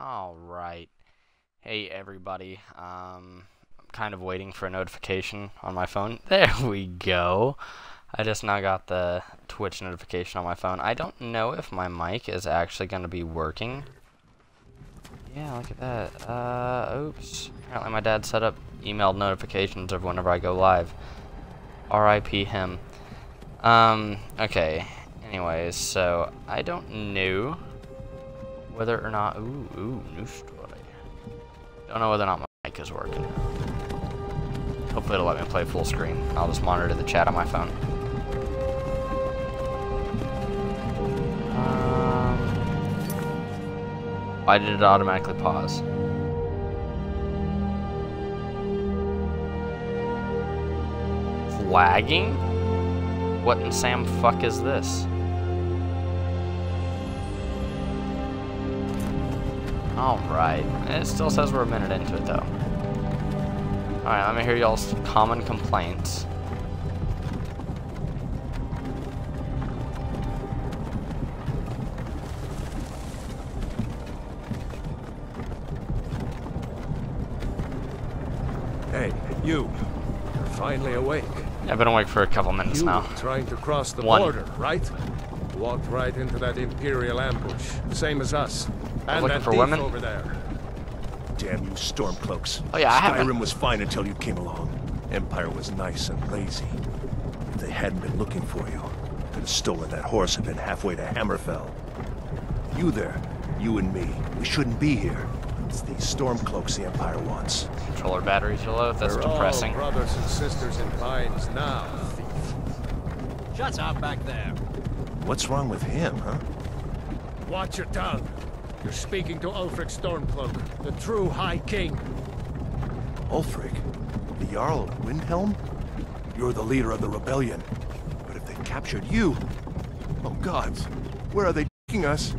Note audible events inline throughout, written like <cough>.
All right. Hey, everybody. Um, I'm kind of waiting for a notification on my phone. <laughs> There we go. I just now got the Twitch notification on my phone. I don't know if my mic is actually going to be working. Yeah, look at that. Uh, oops. Apparently my dad set up emailed notifications of whenever I go live. R.I.P. him. Um, okay. Anyways, so I don't know whether or not. Ooh, ooh, new story. Don't know whether or not my mic is working. Hopefully it'll let me play full screen. I'll just monitor the chat on my phone. Um, why did it automatically pause? Lagging? What in Sam fuck is this? Alright. It still says we're a minute into it, though. Alright, let me hear y'all's common complaints. Hey, you. You're finally awake. I've been awake for a couple minutes You now. trying to cross the One. border, right? Walked right into that Imperial ambush, same as us. And looking for women? over there. Damn you stormcloaks. Oh, yeah, I haven't- Skyrim was fine until you came along. Empire was nice and lazy. If they hadn't been looking for you, could have stolen that horse and been halfway to Hammerfell. You there, you and me, we shouldn't be here. It's these stormcloaks the Empire wants. Controller batteries are low. That's We're depressing. all brothers and sisters in Pines now, thief. Shut up back there. What's wrong with him, huh? Watch your tongue. You're speaking to Ulfric Stormcloak, the true High King. Ulfric, the Jarl of Windhelm? You're the leader of the rebellion. But if they captured you... Oh gods, where are they taking us?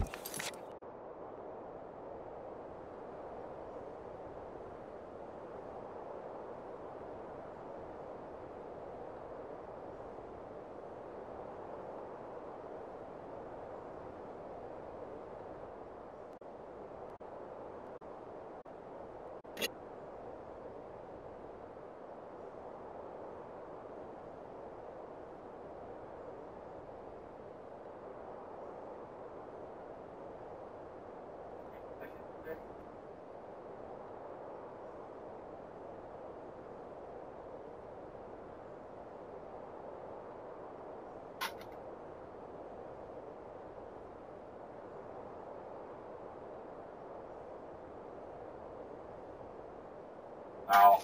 Ow.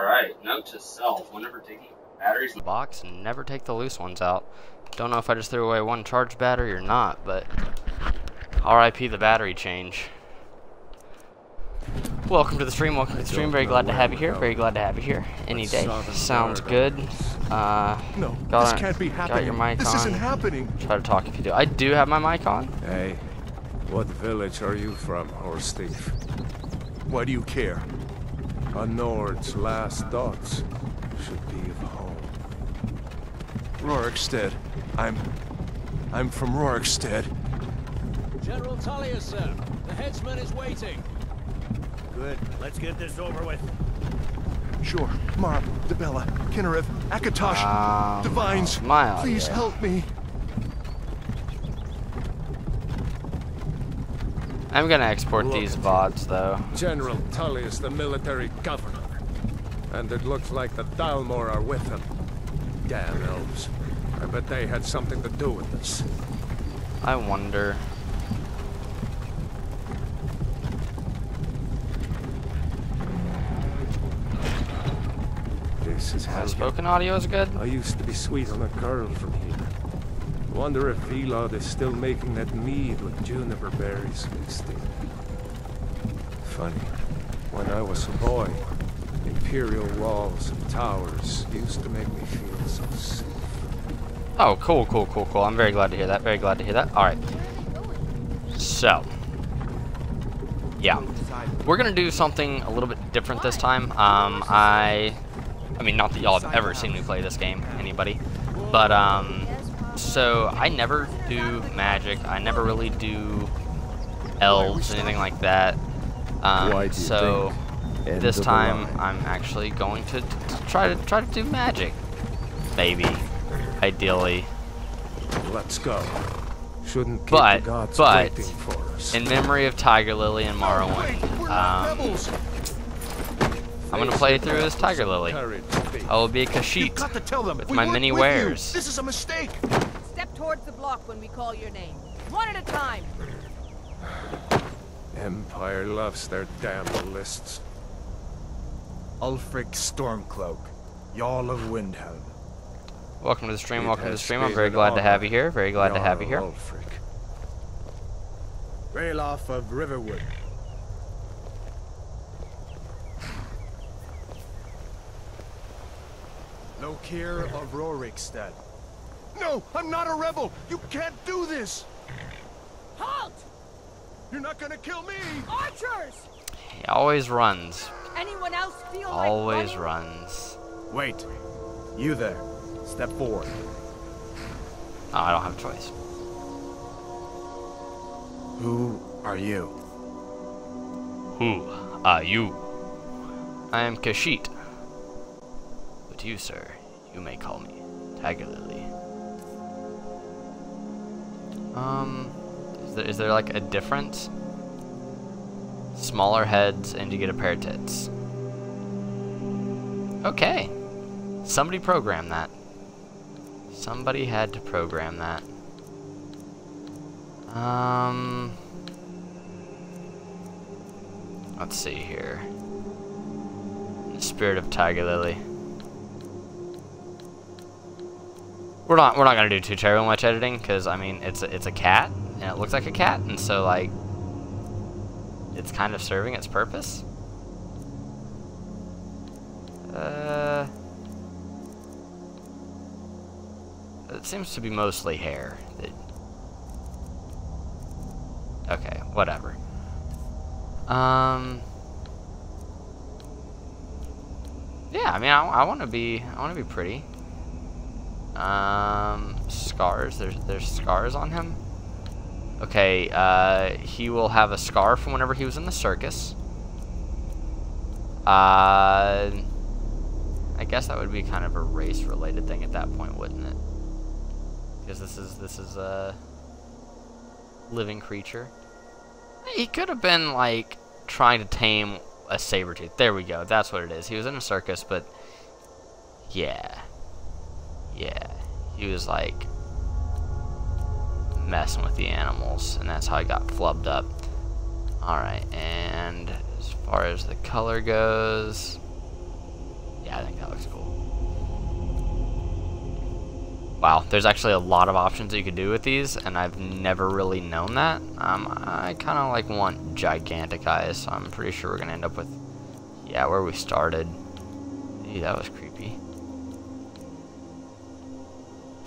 Alright, note to self. Whenever taking batteries in the box, never take the loose ones out. Don't know if I just threw away one charged battery or not, but RIP the battery change. Welcome to the stream, welcome to the stream. Very glad to have you here. Very glad to have you here. Any day. Sounds good. Uh, No, got, this can't be got happening. your mic this on. isn't happening. Try to talk if you do. I do have my mic on. Hey, what village are you from, horse thief? Why do you care? A Nord's last thoughts should be of home. Rorikstead. I'm... I'm from Rorikstead. General Tullius, sir. The headsman is waiting. Good. Let's get this over with. Sure. Mara, Dibella, Kynareth, Akatosh, Um, Divines, please help me. I'm gonna export Look these. VODs though. General Tullius, the military governor. And it looks like the Thalmor are with him. Damn elves. I bet they had something to do with this. I wonder. This is how Spoken audio is good. I used to be sweet on a girl from here. Wonder if Vilod is still making that mead with juniper berries mixed in. Funny, when I was a boy, imperial walls and towers used to make me feel so safe. Oh, cool, cool, cool, cool. I'm very glad to hear that. Very glad to hear that. All right. So, yeah, we're gonna do something a little bit different this time. Um, I, I mean, not that y'all have ever seen me play this game, anybody, but um, so I never do magic. I never really do elves, anything like that. Um, Why do you so this time. I'm actually going to, to try to try to do magic, maybe, ideally. Let's go. Shouldn't keep But- the gods but, for us. In memory of Tiger Lily and Morrowind, um, I'm gonna play through as Tiger Lily. I will be a Khajiit. got to tell them with my weren't many wares. This is a mistake. Step towards the block when we call your name. One at a time. <sighs> Empire loves their damn lists. Ulfric Stormcloak, Jarl of Windhelm. Welcome to the stream. It Welcome to the stream. I'm very glad to have you here. Very glad to have you here. Ulfric. Ralof of Riverwood. <sighs> Lokir of Rorikstead. No, I'm not a rebel. You can't do this. Halt! You're not gonna kill me. Archers! He always runs. Anyone else feel like Always running? runs. Wait. You there. Step forward. Oh, I don't have a choice. Who are you? Who are you? I am Khajiit. But you, sir, you may call me Tiger Lily. Um, is there, is there like a difference? Smaller heads and you get a pair of tits. Okay. Somebody programmed that. Somebody had to program that. Um... Let's see here. The spirit of Tiger Lily. We're not we're not gonna do too terribly much editing because I mean it's a, it's a cat and it looks like a cat and so like it's kind of serving its purpose. Uh, it seems to be mostly hair. That, okay, whatever. Um. Yeah, I mean, I, I want to be, I want to be pretty. Um, scars. There's, there's scars on him. Okay, uh, he will have a scar from whenever he was in the circus. Uh, I guess that would be kind of a race-related thing at that point, wouldn't it? Because this is, this is a living creature. He could have been, like, trying to tame a saber tooth. There we go. That's what it is. He was in a circus, but... Yeah. Yeah. He was, like... Messing with the animals, and that's how he got flubbed up. Alright, and as far as the color goes... Yeah, I think that looks cool. Wow, there's actually a lot of options that you could do with these, and I've never really known that. Um, I kind of like want gigantic eyes, so I'm pretty sure we're gonna end up with, yeah, where we started. That was creepy.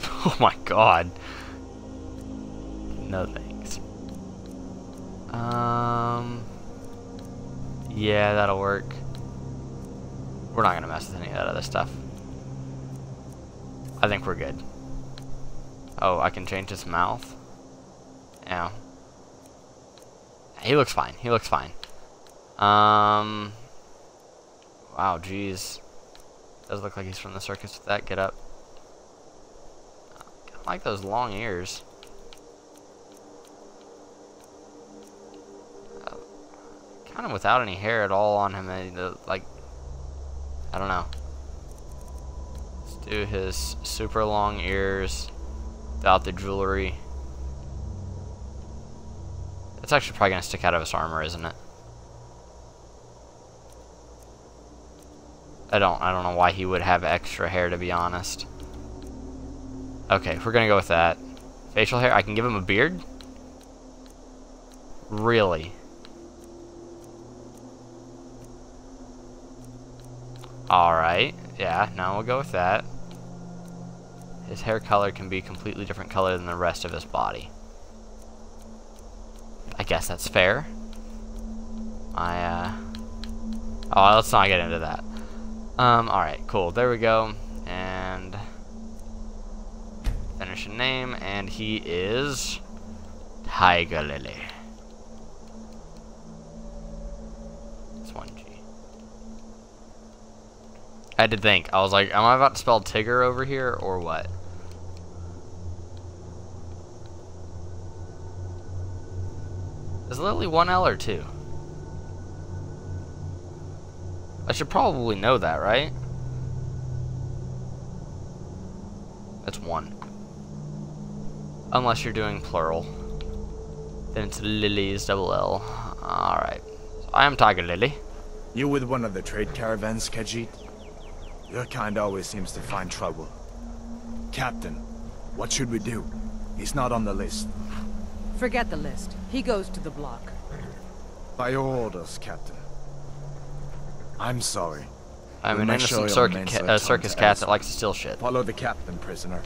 <laughs> oh my god. No thanks. Um, yeah, that'll work. We're not gonna mess with any of that other stuff. I think we're good. Oh, I can change his mouth? Yeah. He looks fine. He looks fine. Um. Wow, jeez. Does look like he's from the circus with that get up. I like those long ears. Uh, kind of without any hair at all on him. eh, the- Like, I don't know. Let's do his super long ears without the jewelry. It's actually probably gonna stick out of his armor, isn't it? I don't I don't know why he would have extra hair to be honest. Okay, we're gonna go with that. Facial hair? I can give him a beard? Really? Alright, yeah, now we'll go with that. His hair color can be completely different color than the rest of his body. I guess that's fair. I, uh... Oh, let's not get into that. Um, alright, cool. There we go. And... Name, and he is... Tiger Lily. It's one G. I had to think. I was like, am I about to spell Tigger over here, or what? Is Lily one L or two? I should probably know that, right? That's one. Unless you're doing plural. Then it's Lily's double L. Alright. I am Tiger Lily. You with one of the trade caravans, Khajiit? Your kind always seems to find trouble. Captain, what should we do? He's not on the list. Forget the list. He goes to the block. By your orders, Captain. I'm sorry. I'm We an must innocent your circus, ca- uh, circus cat that likes to steal shit. Follow the captain, prisoner.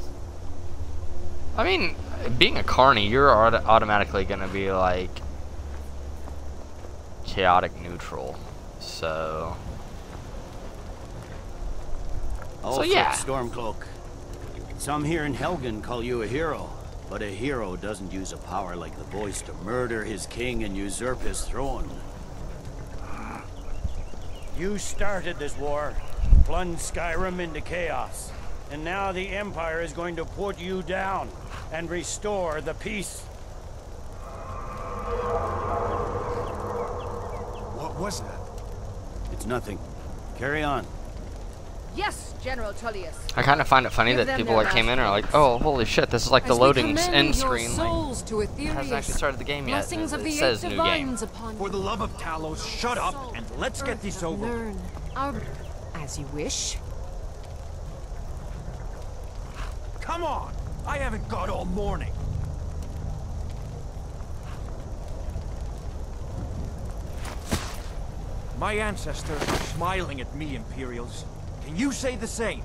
I mean, being a carny, you're auto automatically gonna be like chaotic neutral. So, oh, Also, yeah. Stormcloak. Some here in Helgen call you a hero, but a hero doesn't use a power like the voice to murder his king and usurp his throne. You started this war, plunged Skyrim into chaos, and now the Empire is going to put you down and restore the peace. What was that? It's nothing. Carry on. Yes, General Tullius. I kind of find it funny Give that people their that came in are like, "Oh, holy shit! This is like the As we loading end your screen. Like, to it hasn't actually started the game yet. Blessings It, of it says new game. upon For the love of Talos, shut up and let's get this over. Learn our... As you wish. Come on! I haven't got all morning. My ancestors are smiling at me, Imperials. Can you say the same?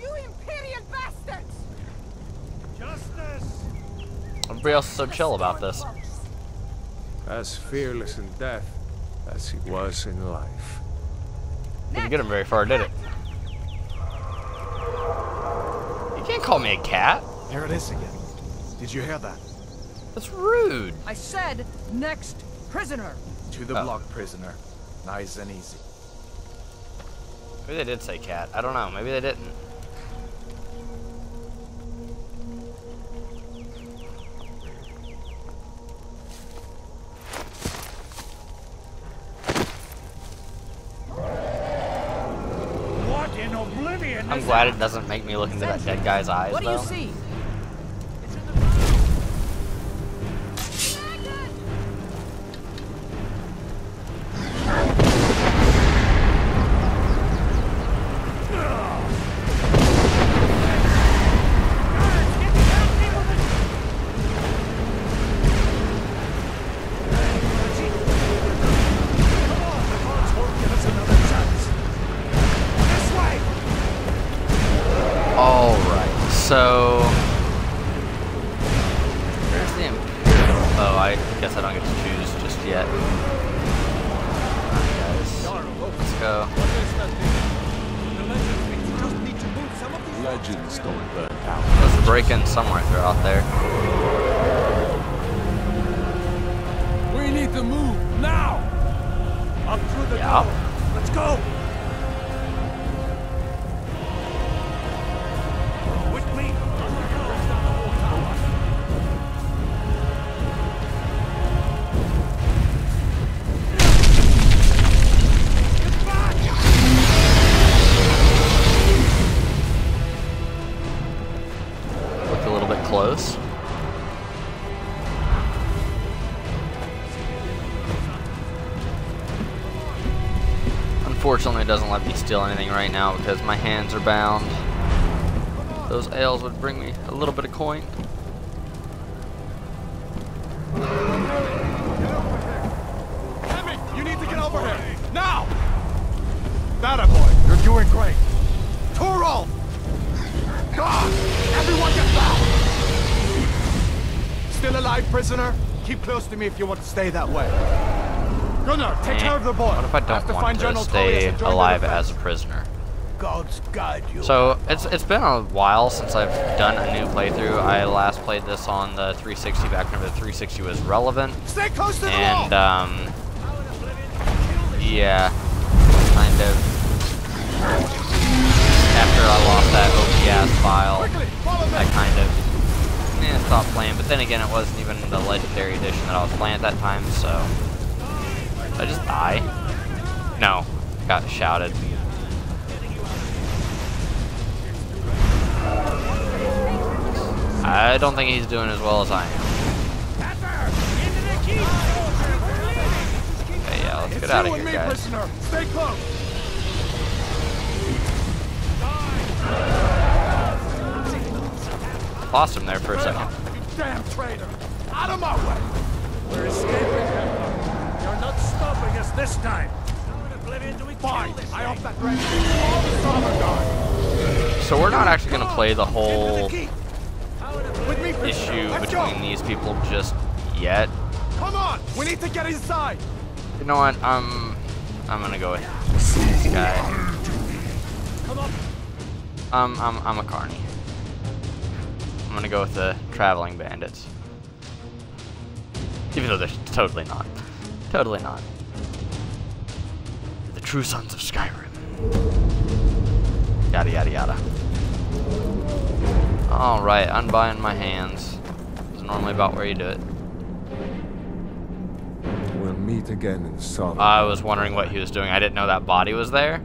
You Imperial bastards! Justice! Everybody else is so chill about this. As fearless in death as he was in life. Didn't get him very far, did it? You can't call me a cat. Here it is again. Did you hear that? That's rude. I said, next prisoner. To the Oh. block, prisoner. Nice and easy. Maybe they did say cat. I don't know. Maybe they didn't. I'm glad it doesn't make me look into that dead guy's eyes, What do though. Steal anything right now because my hands are bound. Those ales would bring me a little bit of coin. Haming, you need to get over here! Now! That boy, you're doing great. Torolf! God! Everyone get back! Still alive, prisoner? Keep close to me if you want to stay that way. Gunnar, take care of the boy. What if I have don't to want find to General stay Tullius and join the alive as a prisoner? God's guide you. So it's it's been a while since I've done a new playthrough. I last played this on the 360 back when the 360 was relevant, Stay close to the and um, yeah, kind of. After I lost that OPS file, Quickly! I kind of eh, stopped playing. But then again, it wasn't even the legendary edition that I was playing at that time, so did I just die? No, got shouted. I don't think he's doing as well as I am. Okay, yeah, let's get out of here, guys. Lost him there for a second. Damn traitor! Out of my way! We're escaping, Stopping us this time. Fine, I off that range. All the Summer Guard. So we're not actually going to play the whole With me, prisoner. issue between these people just yet. Come on, we need to get inside. You know what? I'm I'm gonna go with this guy. Um, I'm I'm a carny. I'm gonna go with the traveling bandits. Even though they're totally not. Totally not. The true sons of Skyrim. Yada yada yada. Alright, unbind my hands. It's normally about where you do it. We'll meet again in Solomon. I was wondering what he was doing. I didn't know that body was there.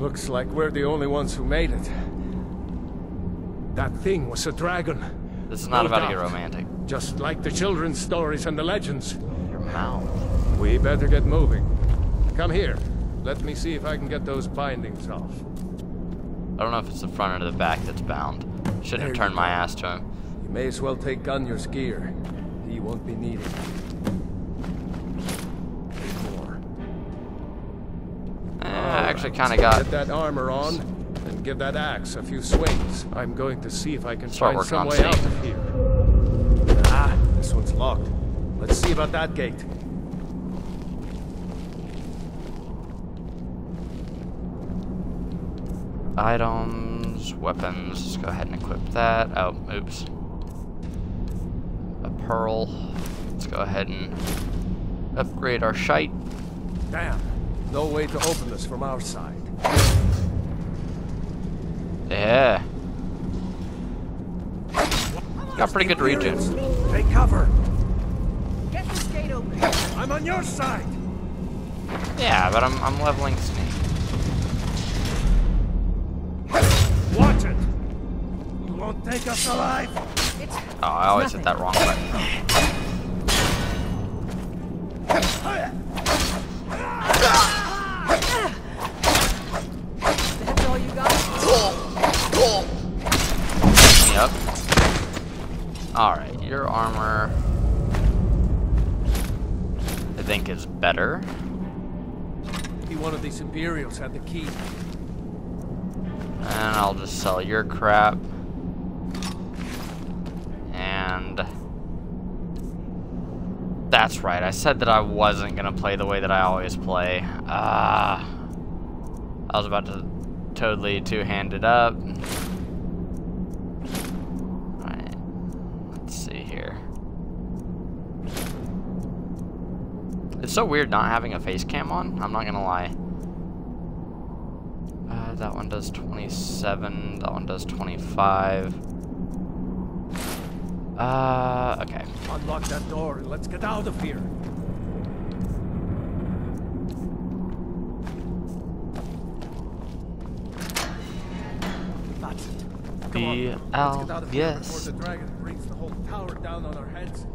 Looks like we're the only ones who made it. That thing was a dragon. This is not No about to get romantic. Just like the children's stories and the legends. Your. We better get moving. Come here. Let me see if I can get those bindings off. I don't know if it's the front or the back that's bound. Shouldn't There have turned my ass to him. You may as well take Gunjar's gear. He won't be needed. Eh, I actually kind of got Get that armor on and give that axe a few swings. I'm going to see if I can Start find some way out of here. Ah, this one's locked. Let's see about that gate. items, weapons. Let's go ahead and equip that. Oh, oops. A pearl. Let's go ahead and upgrade our shite. Damn. No way to open this from our side. Yeah. Got pretty good regen. Take cover. Get this gate open. I'm on your side. Yeah, but I'm, I'm leveling Snake. Watch it. You won't take us alive. It's Oh, I always hit that wrong button. Better. Maybe one of these Imperials had the key. And I'll just sell your crap. And that's right. I said that I wasn't gonna play the way that I always play. Ah, I was about to totally two-hand it up. Alright, let's see here. It's so weird not having a face cam on. I'm not gonna lie. Uh, that one does 27. That one does 25. Uh, okay. Unlock that door and let's get out of here. That's it. Come on. Let's get out of here yes. before the dragon brings the whole tower down on our heads.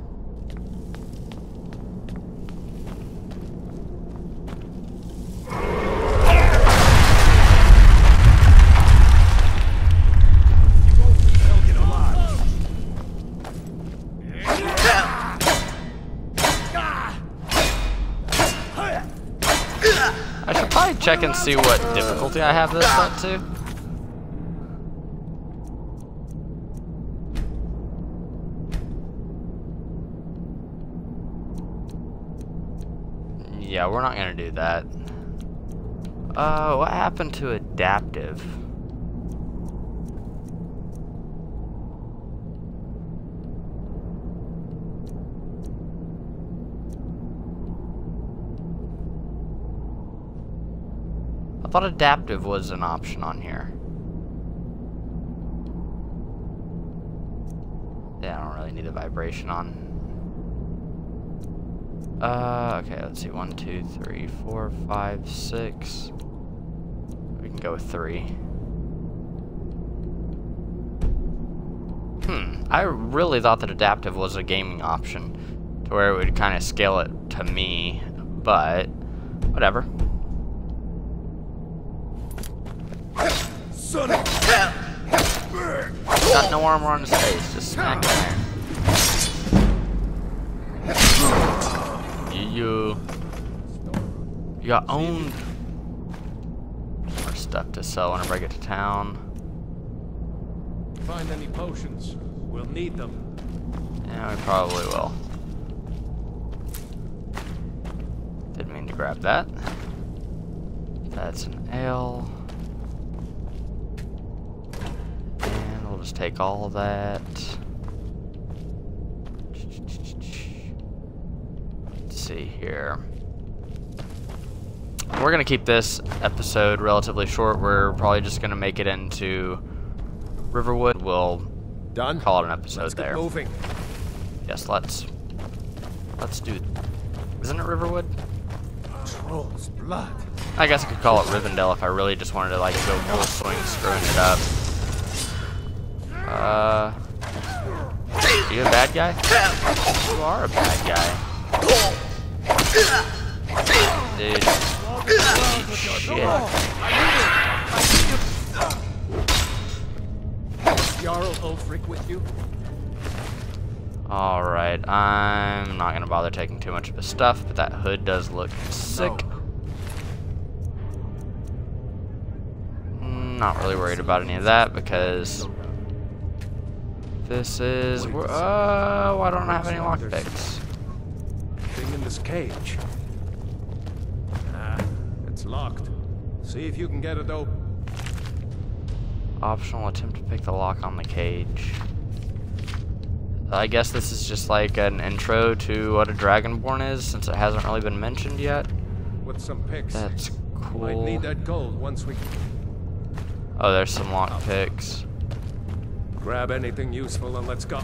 Check and see what difficulty I have this set to? Yeah, we're not gonna do that. Uh, what happened to adaptive? I thought adaptive was an option on here. Yeah, I don't really need the vibration on. Uh, okay, let's see. One, two, three, four, five, six. We can go with three. Hmm, I really thought that adaptive was a gaming option to where it would kind of scale it to me, but whatever. Got no armor on his face, just smack him there. You, you, got owned. More stuff to sell whenever I get to town. Find any potions? We'll need them. Yeah, we probably will. Didn't mean to grab that. That's an ale. And we'll just take all that. Let's see here. We're gonna keep this episode relatively short. We're probably just gonna make it into Riverwood. We'll Done? call it an episode Let's there. moving. Yes, let's let's do. Isn't it Riverwood? Troll's blood. I guess I could call it Rivendell if I really just wanted to like go full swing screwing it up. Uh, are you a bad guy? You are a bad guy. Dude. Shit. Jarl Ulfric with you? Alright, I'm not gonna bother taking too much of his stuff, but that hood does look sick. Not really worried about any of that because this is. Oh, I don't have any lockpicks? Thing in this cage. Ah, it's locked. See if you can get it open. Optional attempt to pick the lock on the cage. I guess this is just like an intro to what a Dragonborn is, since it hasn't really been mentioned yet. With some picks. That's Might cool. need that gold once we Oh, there's some lock lockpicks. Grab anything useful and let's go.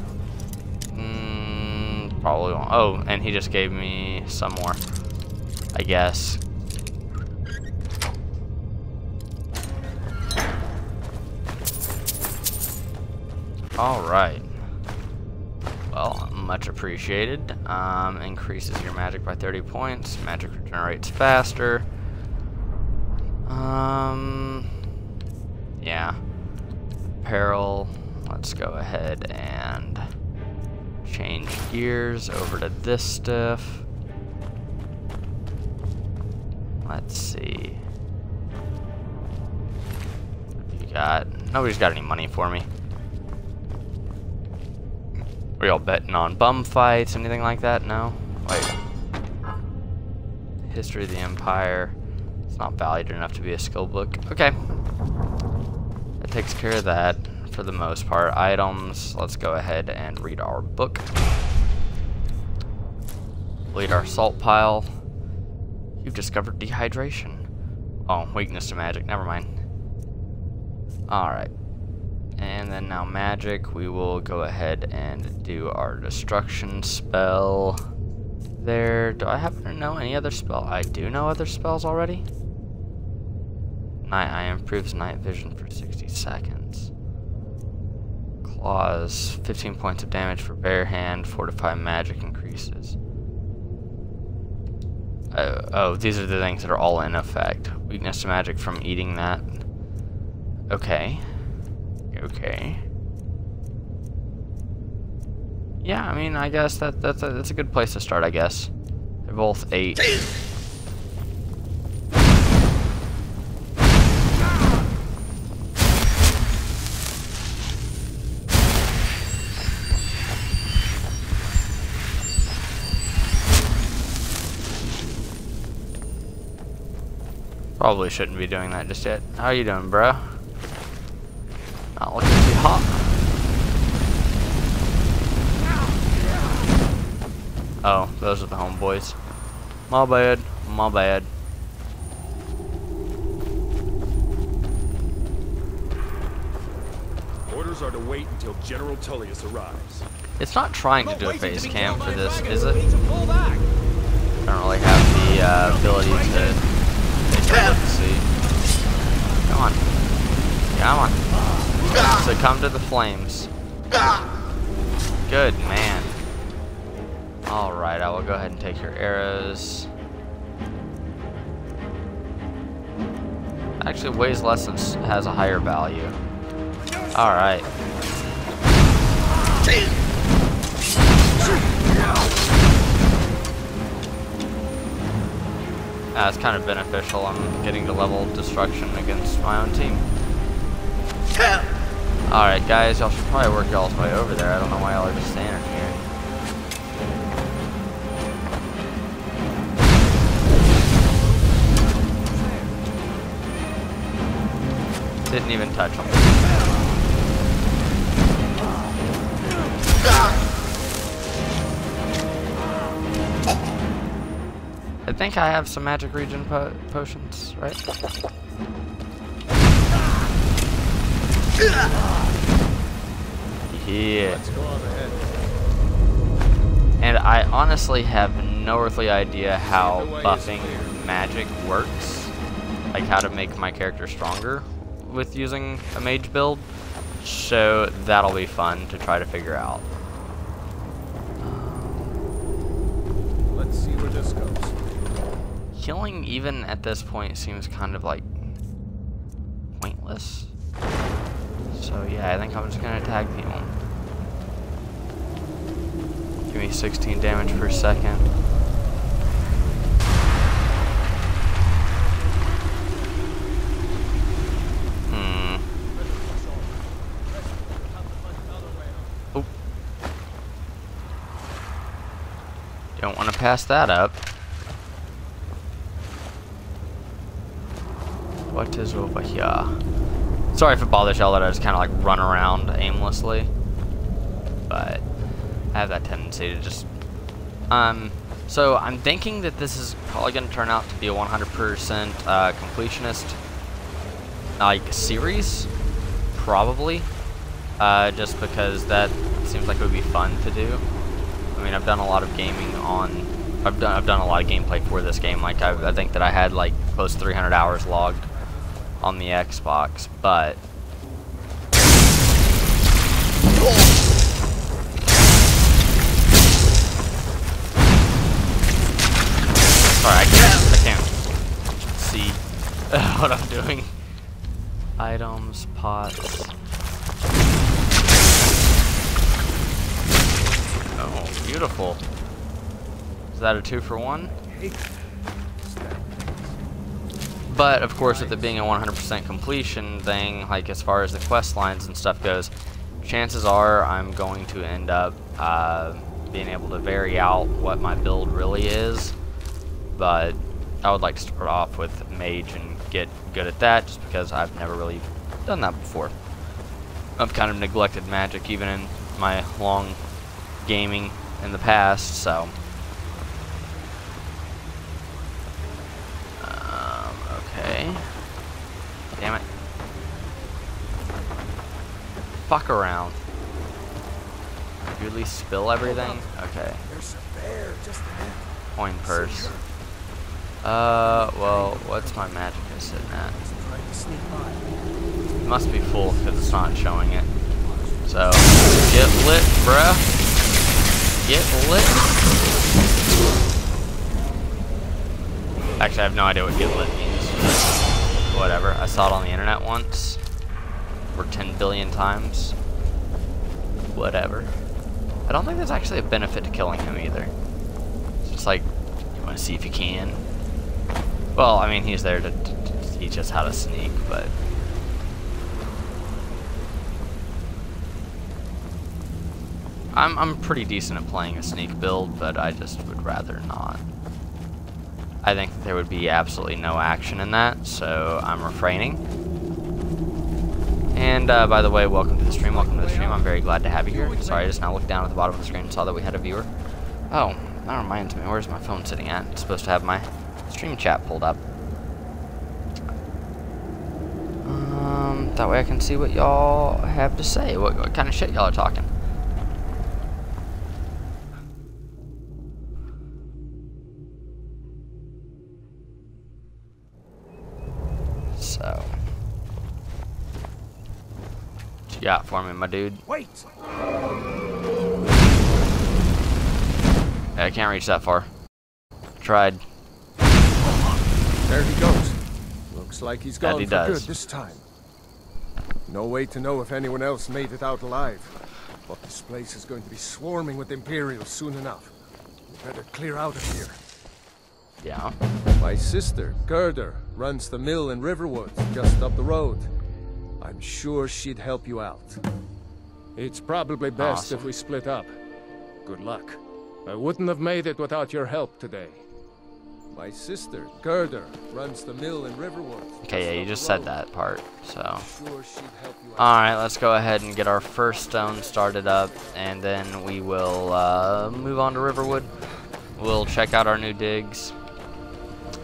Mm, probably won't. Oh, and he just gave me some more. I guess. Alright. Well, much appreciated. Um, increases your magic by 30 points. Magic regenerates faster. Um, yeah. Apparel. Let's go ahead and change gears over to this stuff. Let's see. You got? Nobody's got any money for me. Are y'all betting on bum fights, anything like that? No? Wait. History of the Empire. It's not valued enough to be a skill book. Okay. That takes care of that for the most part. Items, let's go ahead and read our book. Lead our salt pile. You've discovered dehydration. Oh, weakness to magic, never mind. Alright. And then now magic, we will go ahead and do our destruction spell there. Do I happen to know any other spell? I do know other spells already. Night Eye improves night vision for 60 seconds. Claws, 15 points of damage for bare hand, fortify magic increases. Oh, oh, these are the things that are all in effect. Weakness to magic from eating that. Okay. Okay. Yeah, I mean, I guess that that's a, that's a good place to start. I guess they're both eight. <laughs> Probably shouldn't be doing that just yet. How you doing, bro? Not looking too hot. Oh, those are the homeboys. My bad. My bad. Orders are to wait until General Tullius arrives. It's not trying to do a face cam for this, is it? We need to pull back. I don't really have the uh, ability to see. Come on. Come on. Succumb to the flames. Good man. Alright, I will go ahead and take your arrows. Actually weighs less and has a higher value. Alright. That's kind of beneficial. I'm getting to level destruction against my own team. Alright guys, y'all should probably work y'all's way over there. I don't know why y'all are just standing here. Didn't even touch him. Think I have some magic region po potions, right? Yeah. Let's go on ahead. And I honestly have no earthly idea how buffing magic works. Like how to make my character stronger with using a mage build. So that'll be fun to try to figure out. Let's see where this goes. Healing even at this point seems kind of like pointless. So yeah, I think I'm just gonna tag people. Give me 16 damage per second. Hmm. Oop. Don't want to pass that up. What is over here? Sorry if it bothers y'all that I just kind of like run around aimlessly. But I have that tendency to just... Um, so I'm thinking that this is probably going to turn out to be a 100% uh, completionist like series. Probably. Uh, just because that seems like it would be fun to do. I mean, I've done a lot of gaming on... I've done, I've done a lot of gameplay for this game. Like, I, I think that I had like close to 300 hours logged on the Xbox, but sorry, I can't, I can't see <laughs> what I'm doing. Items, pots. Oh, beautiful. Is that a two for one? But of course, with it being a 100% completion thing, like as far as the quest lines and stuff goes, chances are I'm going to end up uh, being able to vary out what my build really is. But I would like to start off with mage and get good at that, just because I've never really done that before. I've kind of neglected magic even in my long gaming in the past, so. Um, okay. Damn it. Fuck around. Did You at least spill everything? Okay. There's a bear just ahead. Coin purse. Uh, well, what's my magic sitting at? Trying to sneak by. It must be full because it's not showing it. So, get lit, bruh. Get lit. Actually, I have no idea what get lit means. Whatever. I saw it on the internet once. Or 10 billion times. Whatever. I don't think there's actually a benefit to killing him either. It's just like, you want to see if you can. Well, I mean, he's there to, to, to teach us how to sneak, but... I'm, I'm pretty decent at playing a sneak build, but I just would rather not. I think there would be absolutely no action in that, so I'm refraining. And uh, by the way, welcome to the stream. Welcome to the stream. I'm very glad to have you here. Sorry, I just now looked down at the bottom of the screen and saw that we had a viewer. Oh, that reminds me. Where's my phone sitting at? It's supposed to have my stream chat pulled up. Um, that way I can see what y'all have to say. What, what kind of shit y'all are talking. Got for me, my dude? Wait! I can't reach that far. Tried. There he goes. Looks like he's gone he for does. good this time. No way to know if anyone else made it out alive. But this place is going to be swarming with Imperials soon enough. We better clear out of here. Yeah. My sister, Gerdur, runs the mill in Riverwood, just up the road. I'm sure she'd help you out. It's probably best Awesome. if we split up. Good luck. I wouldn't have made it without your help today. My sister, Gerdur, runs the mill in Riverwood. Okay, yeah, you just the said that part, so. I'm sure she'd help you out. Alright, let's go ahead and get our first stone started up, and then we will uh, move on to Riverwood. We'll check out our new digs.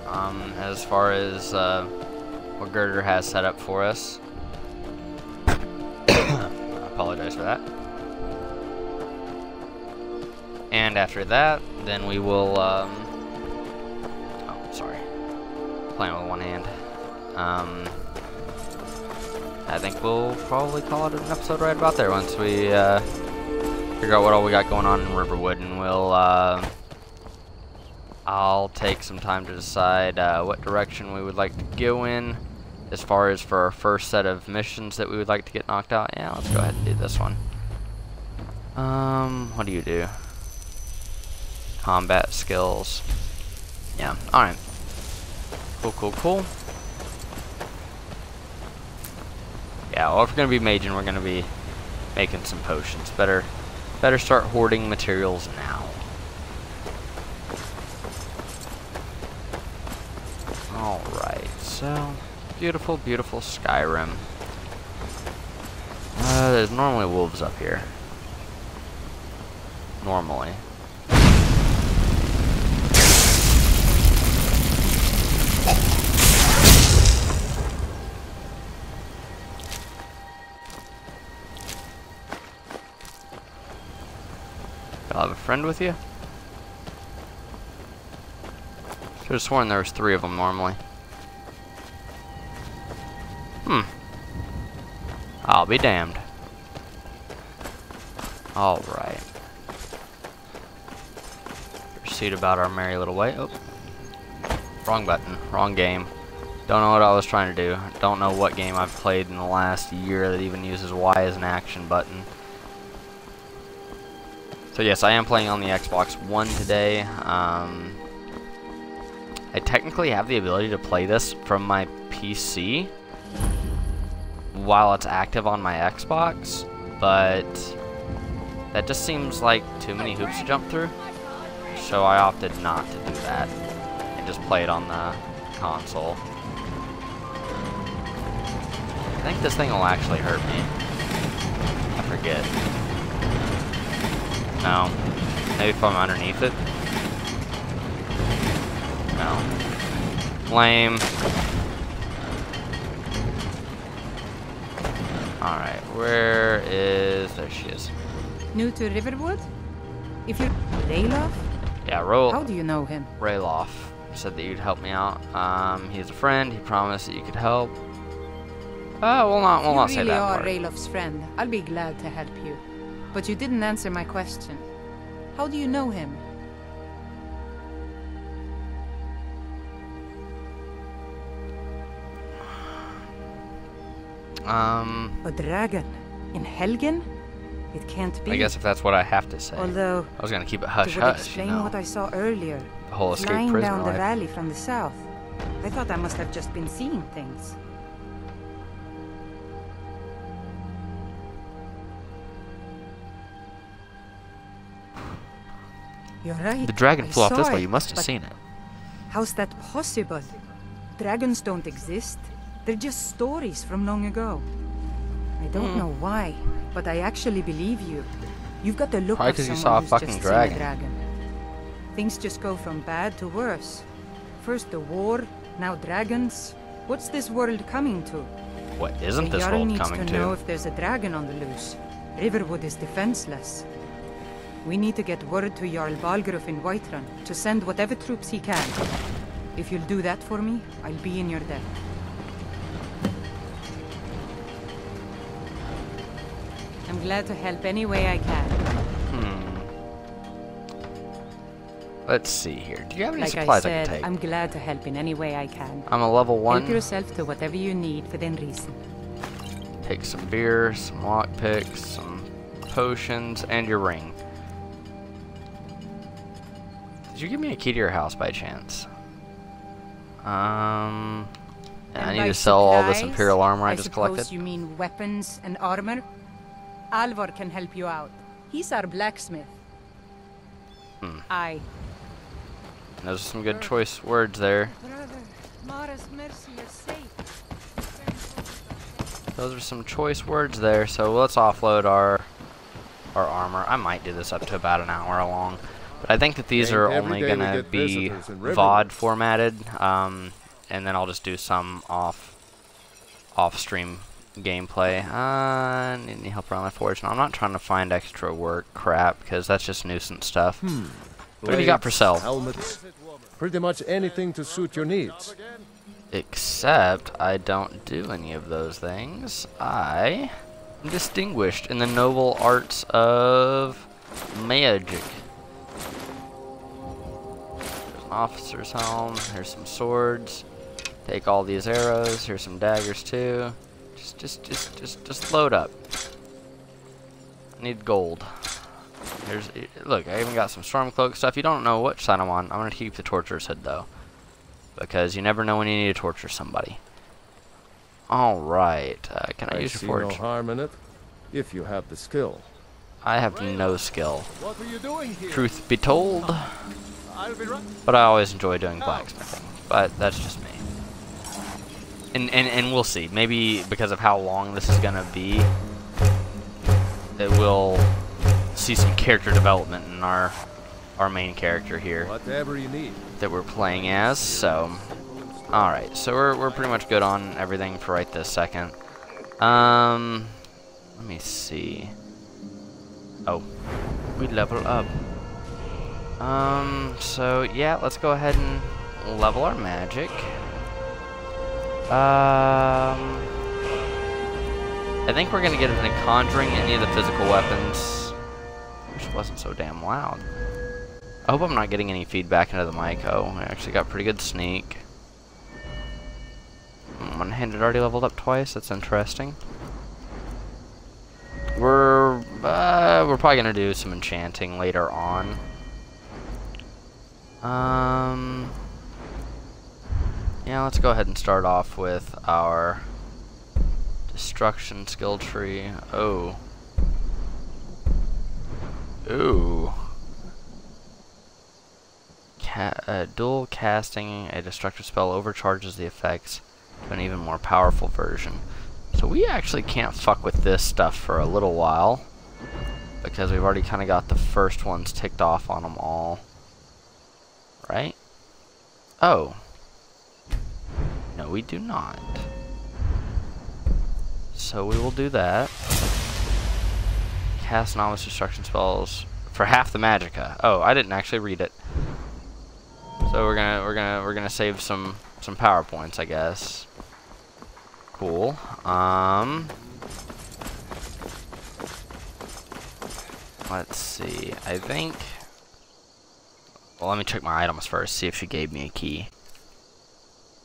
Um, as far as uh, what Gerdur has set up for us. Apologize for that. And after that, then we will. Um, oh, sorry. Playing with one hand. Um, I think we'll probably call it an episode right about there once we uh, figure out what all we got going on in Riverwood, and we'll. Uh, I'll take some time to decide uh, what direction we would like to go in, as far as for our first set of missions that we would like to get knocked out. Yeah, let's go ahead and do this one. Um, what do you do? Combat skills. Yeah. All right. Cool. Cool. Cool. Yeah, well, if we're gonna be maging, we're gonna be making some potions. Better, better start hoarding materials now. All right, so beautiful, beautiful Skyrim. Uh, there's normally wolves up here. Normally. Y'all have a friend with you? Should have sworn there was three of them normally. I'll be damned. Alright. Proceed about our merry little way. Oh. Wrong button. Wrong game. Don't know what I was trying to do. Don't know what game I've played in the last year that even uses Y as an action button. So yes, I am playing on the Xbox One today. Um, I technically have the ability to play this from my PC while it's active on my Xbox, but that just seems like too many hoops to jump through. So I opted not to do that and just play it on the console. I think this thing will actually hurt me. I forget. No. Maybe if I'm underneath it. No. Lame. Alright, where is... There she is. New to Riverwood? If you Ralof? Yeah, roll. How do you know him? Ralof said that you'd help me out. Um, he's a friend. He promised that you could help. Uh, we'll not, we'll you not really say that You are part. Ralof's friend. I'll be glad to help you. But you didn't answer my question. How do you know him? Um, A dragon? In Helgen? It can't be. I guess if that's what I have to say. Although, I was gonna keep it hush hush, you explain know. what I saw earlier. The whole escape Flying prisoner down the life. valley from the south. I thought I must have just been seeing things. You're right. The dragon flew off this way. You must have seen it. How's that possible? Dragons don't exist. They're just stories from long ago. I don't Hmm. know why, but I actually believe you. You've got the look Probably of 'cause you someone saw a who's fucking just dragon. seen a dragon. Things just go from bad to worse. First the war, now dragons. What's this world coming to? What isn't the this Jarl world needs coming to know to? if there's a dragon on the loose. Riverwood is defenseless. We need to get word to Jarl Balgruuf in Whiterun to send whatever troops he can. If you'll do that for me, I'll be in your debt. Glad to help any way I can. Hmm. Let's see here. Do you have any like supplies I I, said, can take? I'm glad to help in any way I can. I'm a level Help one. yourself to whatever you need within reason. Take some beer, some lockpicks, some potions, and your ring. Did you give me a key to your house by chance? Um, I need to sell all this Imperial armor I, I just collected. you mean weapons and armor? Alvor can help you out. He's our blacksmith. Hmm. Aye. Those are some good choice words there. Brother, Mara's mercy is safe. Those are some choice words there. So let's offload our our armor. I might do this up to about an hour long, but I think that these Ain't are only gonna be visitors in Riverwood. VOD formatted, um, and then I'll just do some off off stream gameplay. Uh, need any help around my forge? No, I'm not trying to find extra work crap because that's just nuisance stuff. Hmm. What have you got for sale? Helmets, pretty much anything to suit your needs. Except I don't do any of those things. I am distinguished in the noble arts of magic. There's an officer's helm. Here's some swords. Take all these arrows. Here's some daggers too. Just, just, just, just, just load up. I need gold. Here's, look, I even got some stormcloak stuff. You don't know which side I'm on. I'm gonna keep the torturer's head though because you never know when you need to torture somebody. Alright, uh, can I, I use see your no harm in it, if you have the skill. I have no skill. What are you doing here? Truth be told, I'll be right. but I always enjoy doing blacksmithing. But that's just me. And, and, and we'll see. Maybe because of how long this is going to be, it will see some character development in our our main character here. Whatever you need. that we're playing as, so... Alright, so we're, we're pretty much good on everything for right this second. Um, let me see. Oh, we level up. Um, so yeah, let's go ahead and level our magic. Um, I think we're gonna get into conjuring any of the physical weapons. Which wasn't so damn loud. I hope I'm not getting any feedback into the mic. Oh, I actually got pretty good sneak. One-handed already leveled up twice. That's interesting. We're uh, we're probably gonna do some enchanting later on. Um, yeah, let's go ahead and start off with our destruction skill tree. Oh, ooh. Ca uh, dual casting a destructive spell overcharges the effects to an even more powerful version. So we actually can't fuck with this stuff for a little while because we've already kind of got the first ones ticked off on them all. Right? Oh. We do not. So we will do that. Cast novice destruction spells for half the magicka. Oh, I didn't actually read it. So we're gonna we're gonna we're gonna save some some power points, I guess. Cool. Um. Let's see. I think. Well, let me check my items first. See if she gave me a key.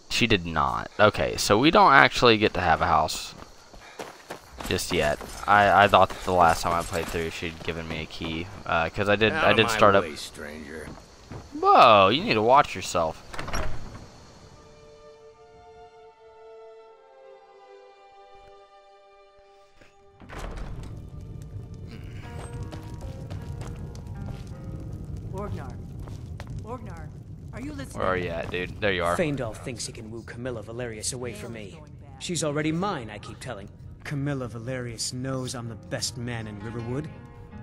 She did not. Okay, so we don't actually get to have a house just yet. I I thought that the last time I played through she'd given me a key uh, because I did Out I did start up. way, stranger. Whoa, you need to watch yourself. Are you listening? Where are you at, dude? There you are. Faendal thinks he can woo Camilla Valerius away from me. She's already mine, I keep telling. Camilla Valerius knows I'm the best man in Riverwood.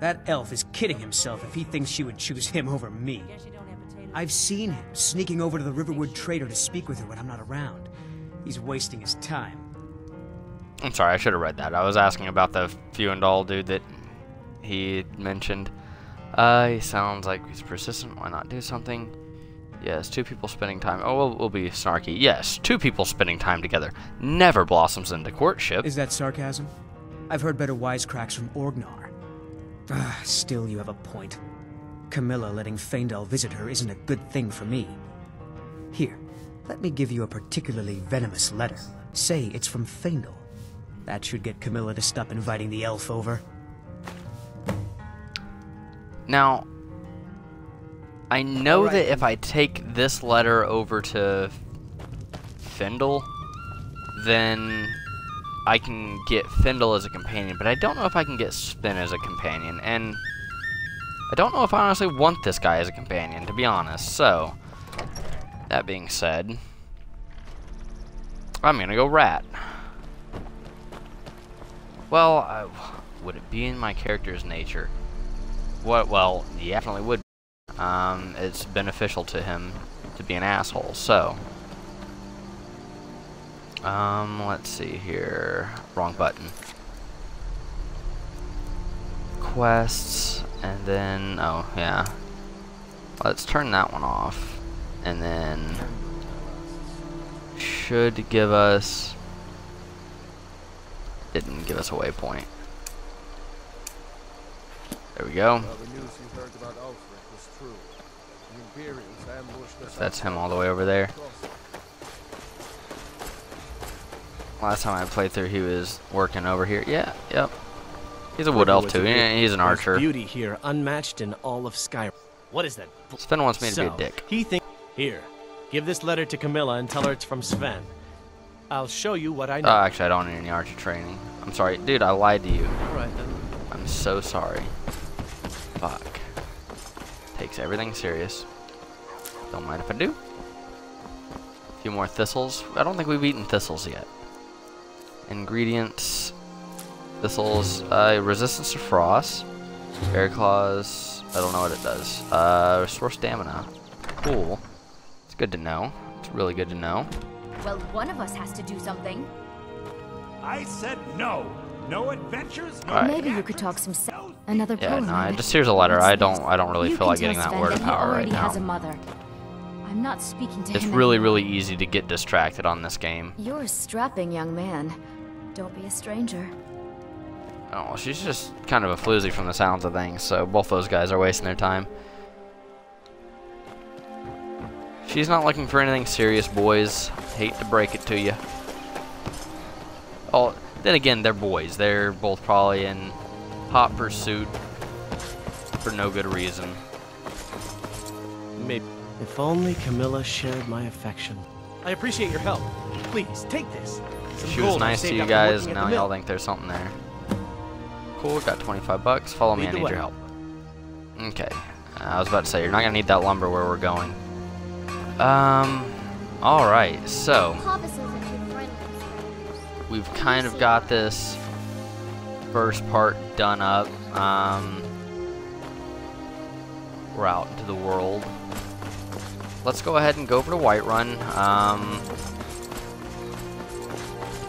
That elf is kidding himself if he thinks she would choose him over me. I've seen him sneaking over to the Riverwood trader to speak with her when I'm not around. He's wasting his time. I'm sorry, I should have read that. I was asking about the Fewendall dude that he mentioned. Uh, he sounds like he's persistent. Why not do something? Yes, two people spending time. Oh, we'll, we'll be snarky. Yes, two people spending time together never blossoms into courtship. Is that sarcasm? I've heard better wisecracks from Orgnar. Ah, still, you have a point. Camilla letting Faendal visit her isn't a good thing for me. Here, let me give you a particularly venomous letter. Say it's from Faendal. That should get Camilla to stop inviting the elf over. Now, I know Alright. that if I take this letter over to Findle, then I can get Findle as a companion, but I don't know if I can get Spin as a companion, and I don't know if I honestly want this guy as a companion, to be honest, so, that being said, I'm gonna go Rat. Well, I, would it be in my character's nature? What? Well, he definitely would. Um, it's beneficial to him to be an asshole. So, um, let's see here. Wrong button. Quests, and then oh yeah. Let's turn that one off, and then should give us. Didn't give us a waypoint. There we go. Well, the news you heard about Ulfric was true. The Imperials ambushed us. That's him all the way over there. Last time I played through, he was working over here. Yeah, yep. He's a wood elf too. Yeah, he's an archer. Beauty here, unmatched in all of Skyrim. What is that? Sven wants me to be a dick. He thinks here. Give this letter to Camilla and tell her it's from Sven. I'll show you what I know. Oh, actually, I don't need any archer training. I'm sorry, dude. I lied to you. All right then. I'm so sorry. Fuck. Takes everything serious. Don't mind if I do. A few more thistles. I don't think we've eaten thistles yet. Ingredients. Thistles. Uh, resistance to frost. Bear claws. I don't know what it does. Uh, restore stamina. Cool. It's good to know. It's really good to know. Well, one of us has to do something. I said no. No adventures, no Alright. Maybe you could talk some sense. Another Yeah, no, I I just here's a letter. I don't? I don't really You feel like getting tell that word of he power right already now. has a mother. I'm not speaking to It's him. really, anymore. really easy to get distracted on this game. You're a strapping young man. Don't be a stranger. Oh, she's just kind of a floozy from the sounds of things, so both those guys are wasting their time. She's not looking for anything serious, boys. Hate to break it to you. Oh, then again, they're boys. They're both probably in hot pursuit for no good reason. Maybe. If only Camilla shared my affection. I appreciate your help. Please, take this. Some She was nice to you guys, now y'all think there's something there. Cool, got 25 bucks. Follow me, I need way. your help. Okay. I was about to say, you're not going to need that lumber where we're going. Um, alright, so, Papa says that you're friendly. we've kind of got this first part done up. Um, we're out into the world. Let's go ahead and go over to Whiterun. Um,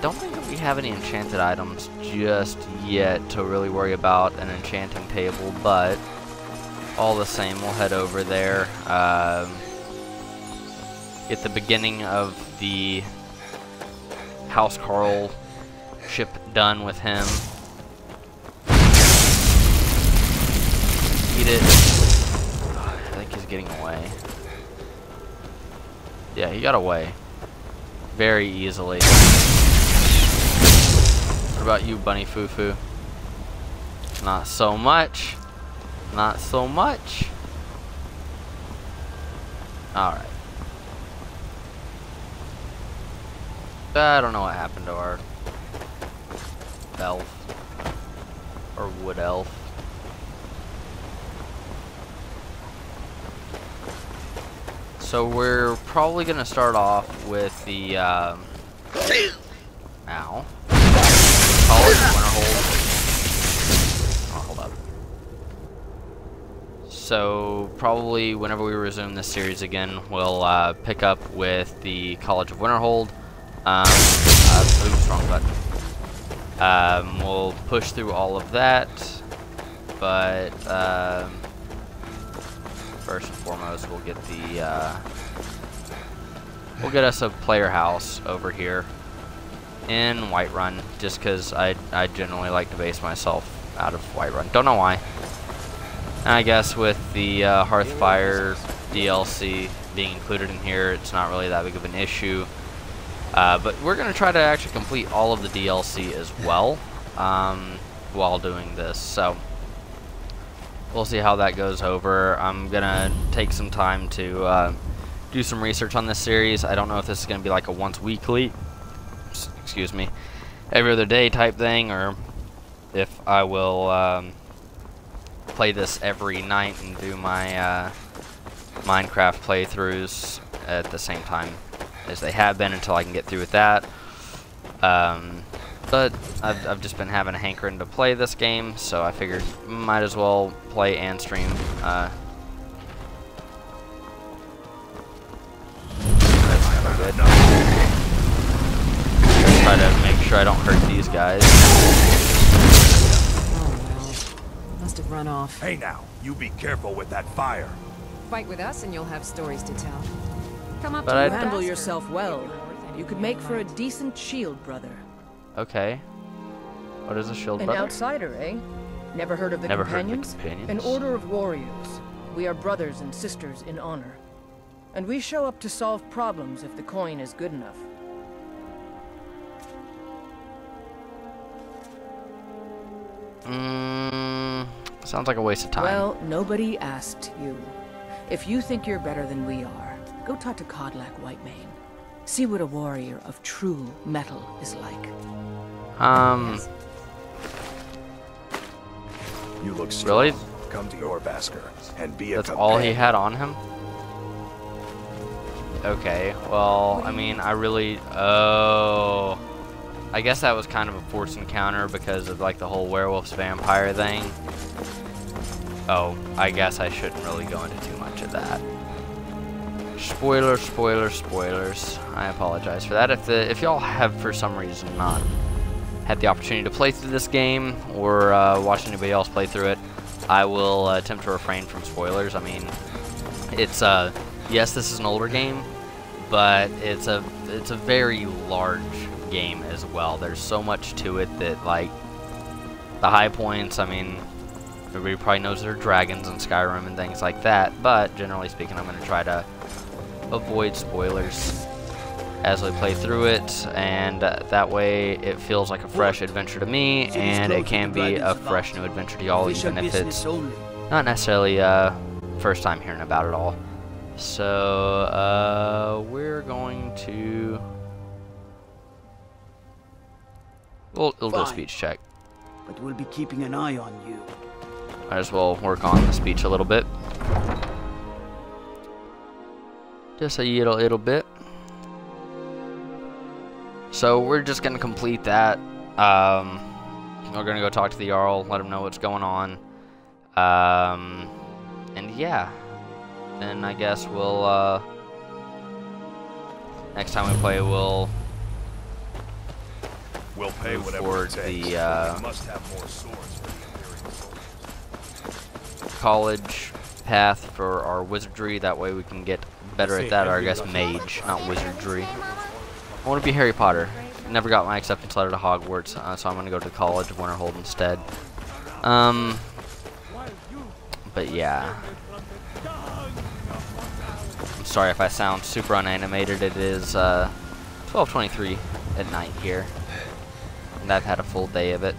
don't think that we have any enchanted items just yet to really worry about an enchanting table, but all the same, we'll head over there. Um, get the beginning of the Housecarl ship done with him. Eat it. I think he's getting away. Yeah, he got away. Very easily. What about you, Bunny Fufu? Not so much. Not so much. Alright. I don't know what happened to our elf. Or wood elf. So we're probably gonna start off with the um, ow college Winterhold. Oh, hold up. So probably whenever we resume this series again, we'll uh, pick up with the College of Winterhold. Um, uh, oops, wrong button. Um, we'll push through all of that, but um, first and foremost, we'll get the uh, we'll get us a player house over here in Whiterun, just because I I generally like to base myself out of Whiterun. Don't know why. And I guess with the uh, Hearthfire DLC being included in here, it's not really that big of an issue. Uh, but we're going to try to actually complete all of the DLC as well um, while doing this. So we'll see how that goes over. I'm to take some time to uh, do some research on this series. I don't know if this is to be like a once weekly, excuse me, every other day type thing, or if I will um, play this every night and do my uh, Minecraft playthroughs at the same time as they have been until I can get through with that. Um, but I've, I've just been having a hankering to play this game, so I figured might as well play and stream. Uh, that's never good. Try to make sure I don't hurt these guys. Must have run off. Hey now, you be careful with that fire. Fight with us and you'll have stories to tell. Come up But to I- you handle yourself well. You could make for a decent shield brother. Okay. What is a shield An brother? outsider, eh? Never heard of the Never heard of the companions? Companions. An order of warriors. We are brothers and sisters in honor. And we show up to solve problems if the coin is good enough. Mm, sounds like a waste of time. Well, nobody asked you. If you think you're better than we are, go talk to Kodlak Whitemane. See what a warrior of true metal is like. um, You look strong. Really? Come to your Basker and be a that's all he had on him? Okay, well, I mean, I really, oh, I guess that was kind of a forced encounter because of like the whole werewolves vampire thing. Oh, I guess I shouldn't really go into too much of that. Spoilers, spoilers, spoilers. I apologize for that. If the if y'all have for some reason not had the opportunity to play through this game or uh, watch anybody else play through it, I will uh, attempt to refrain from spoilers. I mean, it's uh yes, this is an older game, but it's a it's a very large game as well. There's so much to it that like the high points. I mean, everybody probably knows there are dragons in Skyrim and things like that. But generally speaking, I'm going to try to avoid spoilers as we play through it, and uh, that way it feels like a fresh adventure to me, and it can be a fresh new adventure to y'all, even if it's not necessarily uh, first time hearing about it all. So uh, we're going to we'll, we'll do a speech check. But we'll be keeping an eye on you. Might as well work on the speech a little bit. Just a little, little bit. So we're just gonna complete that. Um, we're gonna go talk to the Jarl, let him know what's going on. Um, and yeah, and I guess we'll uh, next time we play, we'll We'll pay whatever forward it takes. the uh, we must have more swords for the college path for our wizardry. That way we can get better at that, or I guess mage, not wizardry. I want to be Harry Potter. Never got my acceptance letter to Hogwarts, uh, so I'm going to go to College of Winterhold instead. Um, but yeah. I'm sorry if I sound super unanimated. It is uh, 12:23 at night here, and I've had a full day of it.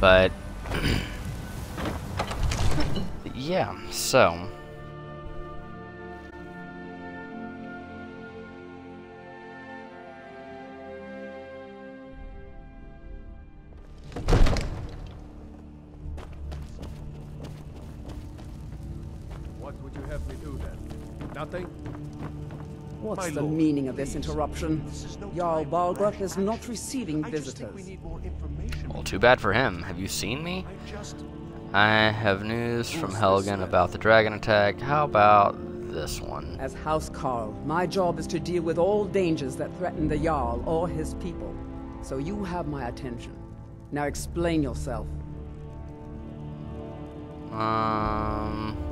But <clears throat> yeah, so. What's the lord, meaning of this interruption? Jarl Balgruuf is not receiving visitors. Well, too bad for him. Have you seen me? I have news from Helgen about the dragon attack. How about this one? As Housecarl, my job is to deal with all dangers that threaten the Jarl or his people. So you have my attention. Now explain yourself. Um.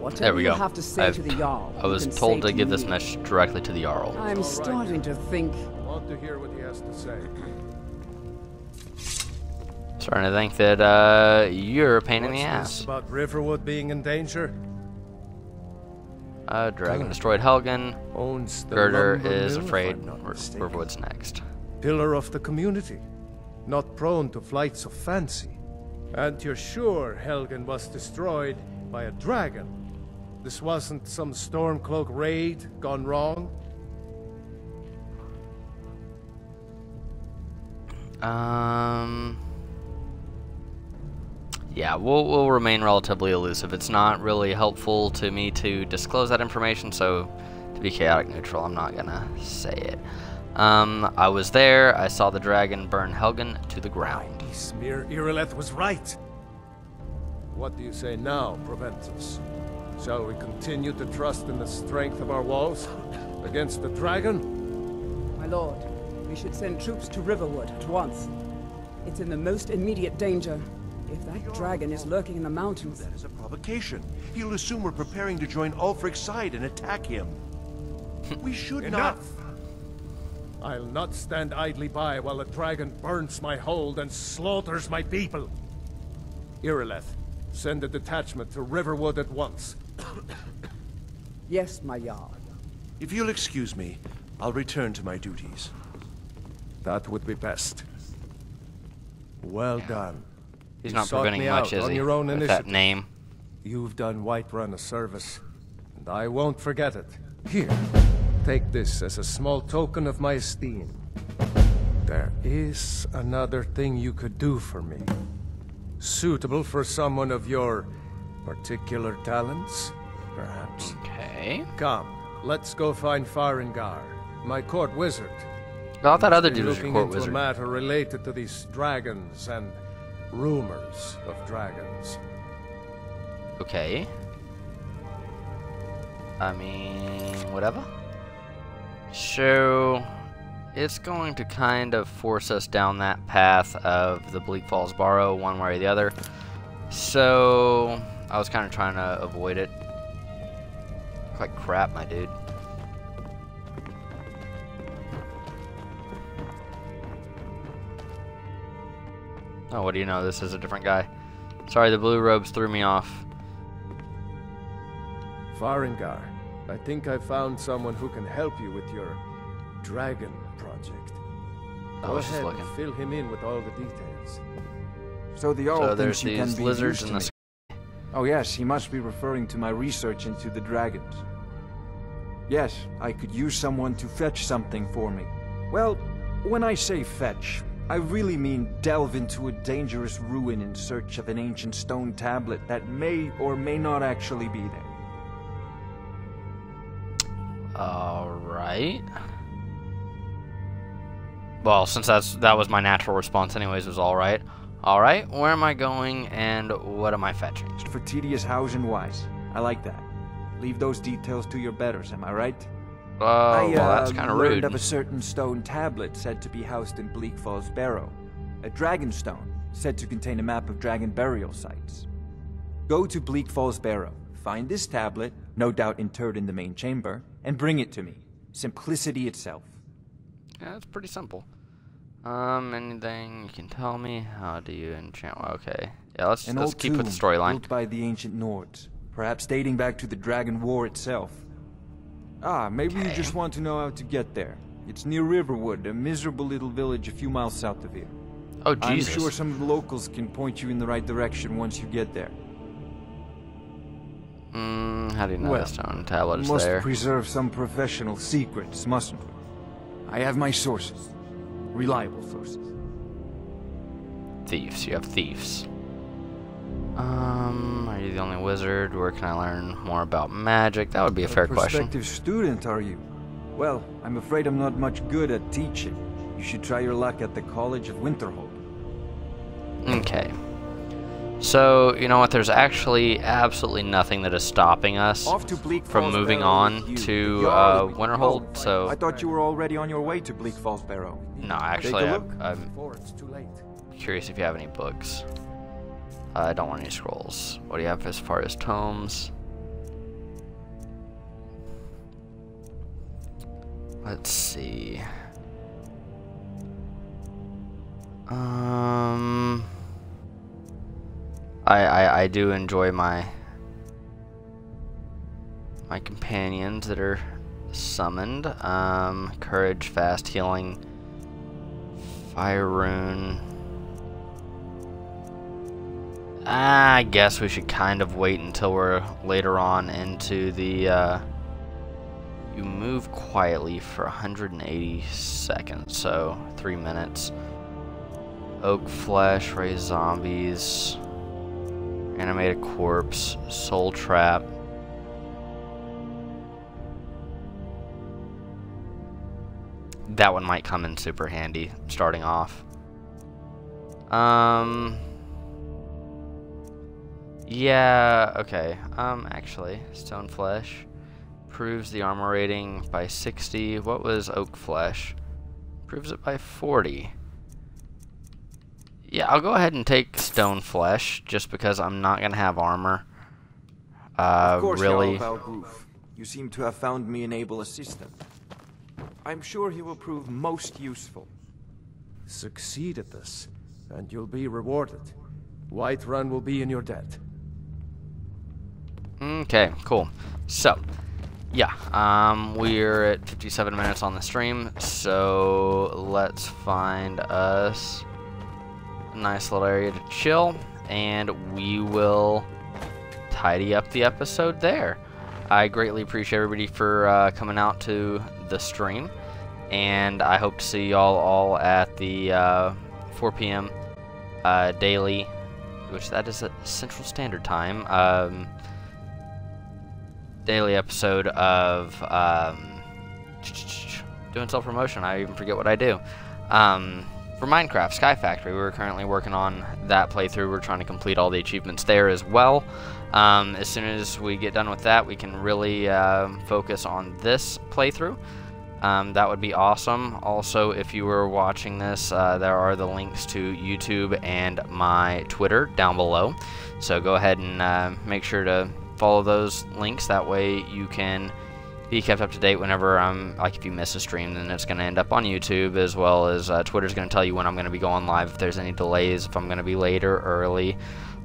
Whatever There we go. have to say I've- to the Jarl, I was told say to give me. this message directly to the Jarl. I'm starting to think Want to hear what he has to say. Starting to think that uh, you're a pain in the What's this ass. about Riverwood being in danger? Uh, dragon destroyed Helgen. Owns the Gerdur is mill, afraid I'm not R- mistaken. Riverwood's next. Pillar of the community. Not prone to flights of fancy. And you're sure Helgen was destroyed by a dragon? This wasn't some Stormcloak raid gone wrong? Um. Yeah, we'll, we'll remain relatively elusive. It's not really helpful to me to disclose that information, so to be chaotic neutral, I'm not gonna say it. Um, I was there. I saw the dragon burn Helgen to the ground. Smear Irileth was right. What do you say now, Proventus? Shall we continue to trust in the strength of our walls against the dragon? My lord, we should send troops to Riverwood at once. It's in the most immediate danger. If that dragon is lurking in the mountains... That is a provocation. He'll assume we're preparing to join Ulfric's side and attack him. We should not... Enough! I'll not stand idly by while the dragon burns my hold and slaughters my people. Irileth, send a detachment to Riverwood at once. <coughs> Yes, my Jarl. If you'll excuse me, I'll return to my duties. That would be best. Well done. He's You not sought preventing much, is on he? your own With that initiative. name. You've done Whiterun a service, and I won't forget it. Here, take this as a small token of my esteem. There is another thing you could do for me. Suitable for someone of your particular talents, perhaps. Okay. Come, let's go find Farengar, my court wizard. Not that other dude was your looking court into wizard. a matter related to these dragons and rumors of dragons. Okay. I mean, whatever. So, it's going to kind of force us down that path of the Bleak Falls Barrow, one way or the other. So, I was kind of trying to avoid it. Like crap, my dude. Oh, what do you know? This is a different guy. Sorry, the blue robes threw me off. Farengar, I think I found someone who can help you with your dragon project. I Go was just ahead looking. and fill him in with all the details. So the Jarl So thinks there's you can these be lizards used in to the me. Oh yes, he must be referring to my research into the dragons. Yes, I could use someone to fetch something for me. Well, when I say fetch, I really mean delve into a dangerous ruin in search of an ancient stone tablet that may or may not actually be there. Alright. Well, since that's that was my natural response anyways, was alright. Alright, where am I going and what am I fetching? For tedious house and wise. I like that. Leave those details to your betters, am I right? Oh, I, well, uh, that's kind of rude. I learned of a certain stone tablet said to be housed in Bleak Falls Barrow. A dragon stone, said to contain a map of dragon burial sites. Go to Bleak Falls Barrow, find this tablet, no doubt interred in the main chamber, and bring it to me. Simplicity itself. Yeah, it's pretty simple. Um, anything you can tell me? How do you enchant? Okay. Yeah, let's An let's keep with the storyline. Built by the ancient Nords, perhaps dating back to the Dragon War itself. Ah, maybe you just want to know how to get there. It's near Riverwood, a miserable little village a few miles south of here. Oh, Jesus. I'm sure some of the locals can point you in the right direction once you get there. Mm, how do you know well, the stone tablet is must there? preserve some professional secrets, mustn't we? I have my sources. Reliable sources. Thieves. You have thieves. Um, are you the only wizard? Where can I learn more about magic? That would be a fair question. Prospective student, are you? Well, I'm afraid I'm not much good at teaching. You should try your luck at the College of Winterhold. Okay. So, you know what, there's actually absolutely nothing that is stopping us from moving on to uh, Winterhold, so... I thought you were already on your way to Bleak Falls Barrow. No, actually, I'm, I'm curious if you have any books. Uh, I don't want any scrolls. What do you have as far as tomes? Let's see. Um... I, I, I do enjoy my my companions that are summoned. Um, courage, fast healing, fire rune. I guess we should kind of wait until we're later on into the. Uh, you move quietly for 180 seconds, so three minutes. Oak flesh, raise zombies. Animated corpse, soul trap. That one might come in super handy starting off. Um Yeah, okay. Um actually, stone flesh proves the armor rating by 60. What was oak flesh? Proves it by 40. Yeah, I'll go ahead and take stone flesh, just because I'm not gonna have armor. Uh, of course, really. Jarl You seem to have found me an able assistant. I'm sure he will prove most useful. Succeed at this, and you'll be rewarded. Whiterun will be in your debt. Okay, cool. So, yeah, um, we're at 57 minutes on the stream, so let's find us nice little area to chill, and we will tidy up the episode there. I greatly appreciate everybody for uh, coming out to the stream, and I hope to see y'all all at the uh, 4 p.m. Uh, daily, which that is Central Standard Time, um, daily episode of um, <tsk> doing self-promotion. I even forget what I do. Um, for Minecraft Sky Factory. We're currently working on that playthrough. We're trying to complete all the achievements there as well. Um, as soon as we get done with that, we can really uh, focus on this playthrough. Um, that would be awesome. Also, if you were watching this, uh, there are the links to YouTube and my Twitter down below. So go ahead and uh, make sure to follow those links. That way you can be kept up to date whenever I'm like if you miss a stream then it's going to end up on YouTube as well as uh, Twitter's going to tell you when I'm going to be going live if there's any delays if I'm going to be late or early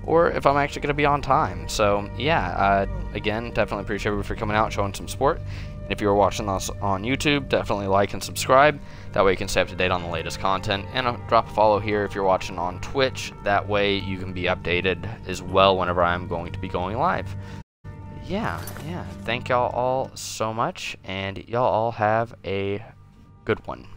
or if I'm actually going to be on time. So yeah uh, again definitely appreciate everybody for coming out showing some support. And if you're watching us on YouTube definitely like and subscribe. That way you can stay up to date on the latest content. And uh, drop a follow here if you're watching on Twitch. That way you can be updated as well whenever I'm going to be going live yeah, yeah. Thank y'all all so much, and y'all all have a good one.